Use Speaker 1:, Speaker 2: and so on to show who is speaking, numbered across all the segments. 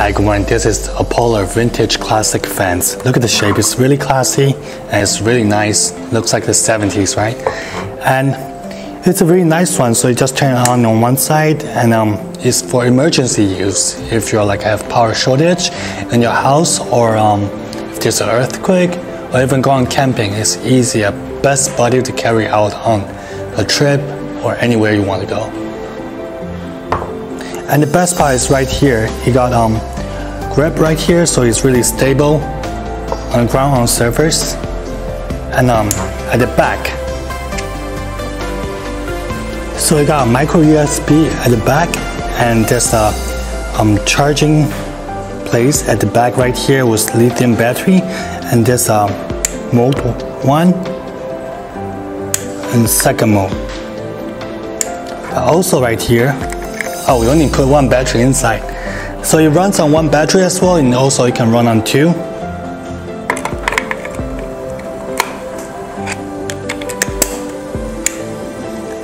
Speaker 1: Hi, good. This is OPOLAR Vintage Classic fence. Look at the shape. It's really classy and it's really nice. Looks like the 70s, right? And it's a really nice one. So you just turn it on on one side and um, it's for emergency use. If you're like have power shortage in your house or um, if there's an earthquake or even going camping, it's easier, best body to carry out on a trip or anywhere you want to go. And the best part is right here. He got um, grip right here, so it's really stable on ground on surface. And um, at the back, so we got a micro USB at the back, and there's a um, charging place at the back right here with lithium battery, and there's a mode one and second mode. Also right here, Oh, we only put one battery inside. So it runs on one battery as well, and also it can run on two.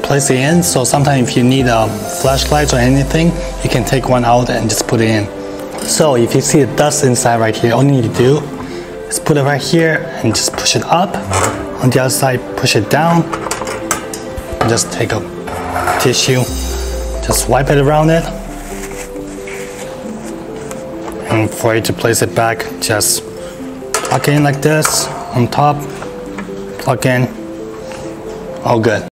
Speaker 1: Place it in, so sometimes if you need a flashlight or anything, you can take one out and just put it in. So if you see the dust inside right here, all you need to do is put it right here and just push it up. On the other side, push it down. Just take a tissue just wipe it around it. And for you to place it back, just plug in like this on top, plug in, all good.